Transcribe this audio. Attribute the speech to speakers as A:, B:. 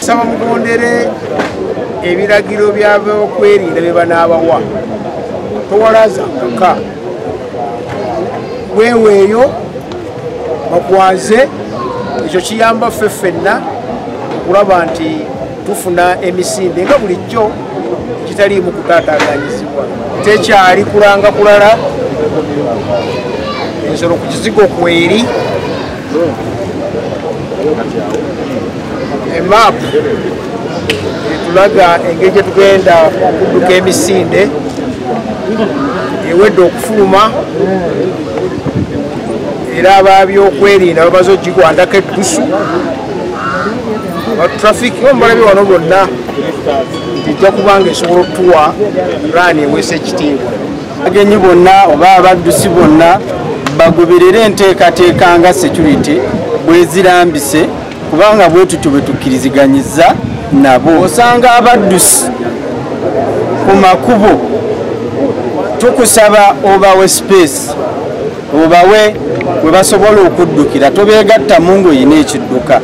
A: saba mugondere ebiragiro byabyokwerinda bye banaabawa. Towalaza nkaka weeweeyo bakwaze ekyo kiyamba ffe ffenna okulaba nti tufuna emisinde nga bulijjo kitaliimu kutaataaganyizibwa tekyali kulanga kulala. Ensolo ku kizigo kweri emaapu etulaga engeri gyetugenda okudduka emisinde. Ewedde okufuluma. Era ababyokwerinda bamaze ogigwandako eddusu. Abatrafiki omubalabye wano bonna ejja kubanga esobola otuwa raani eweesa ekitiibwa.
B: Abagenyi bonna oba abaddusi bonna bagoberere enteekateeka nga security bwezirambise kubanga bwe tutyo bwe tukkiriziganyiza nabo. Osanga abaddusi ku makubo tukusaba obawe space obawe bwe basobola okuddukira. Tobeegattamu ng'oyina ekidduka